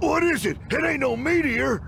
What is it? It ain't no meteor!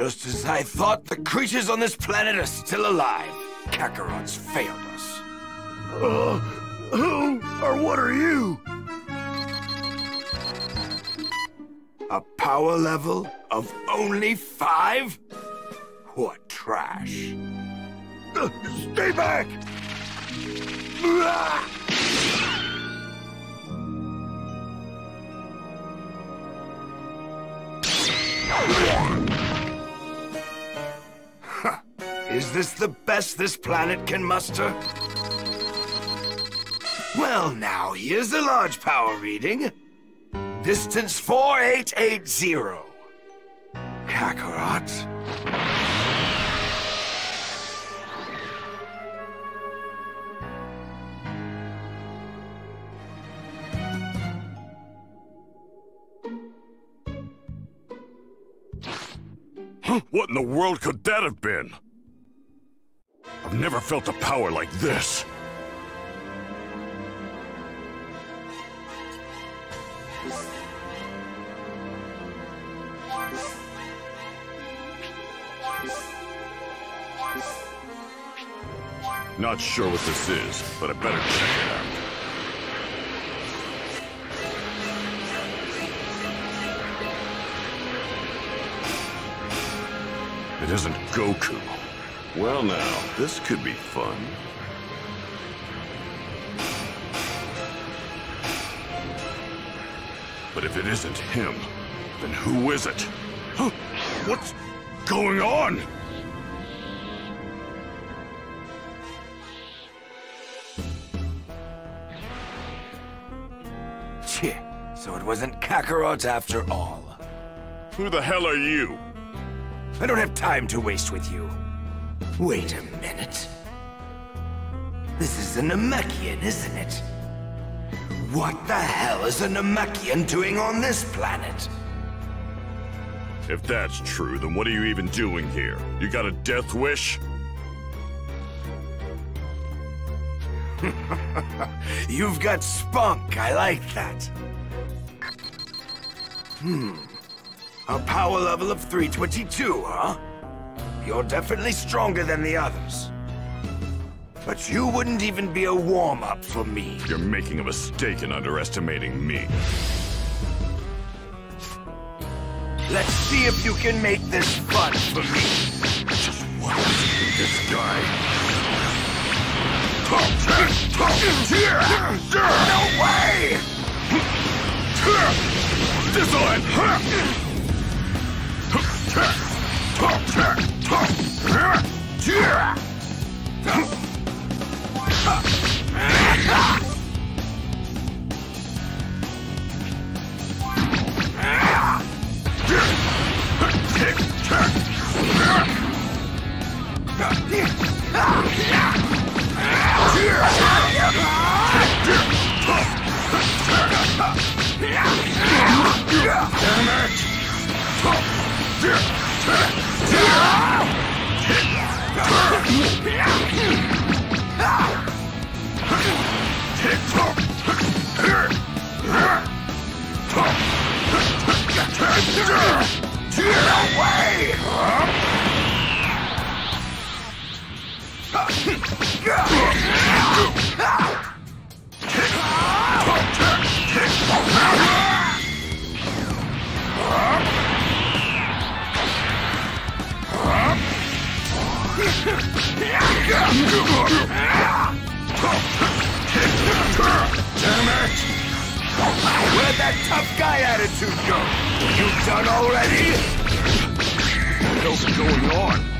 Just as I thought, the creatures on this planet are still alive. Kakarot's failed us. Uh, who or what are you? A power level of only five? What trash. Uh, stay back! Ah! Is the best this planet can muster? Well, now, here's a large power reading. Distance 4880. Kakarot. What in the world could that have been? I've never felt a power like this. Not sure what this is, but I better check it out. It isn't Goku. Well now, this could be fun. But if it isn't him, then who is it? Huh? What's going on? Cheh, so it wasn't Kakarot after all. Who the hell are you? I don't have time to waste with you. Wait a minute. This is a Namekian, isn't it? What the hell is a Namekian doing on this planet? If that's true, then what are you even doing here? You got a death wish? You've got spunk, I like that. Hmm. A power level of 322, huh? You're definitely stronger than the others. But you wouldn't even be a warm-up for me. You're making a mistake in underestimating me. Let's see if you can make this fun for me. Just watch this guy. No way! This one! Where'd that tough guy attitude go? You done already? What else is going on?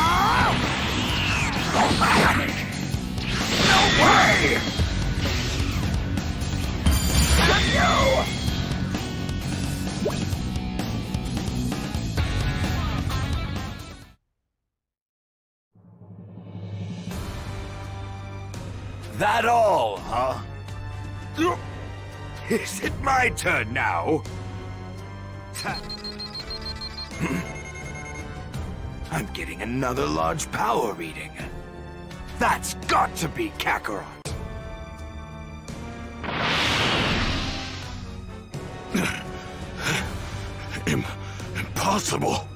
That all, huh? Is it my turn now? I'm getting another large power reading. That's got to be Kakarot. Im impossible.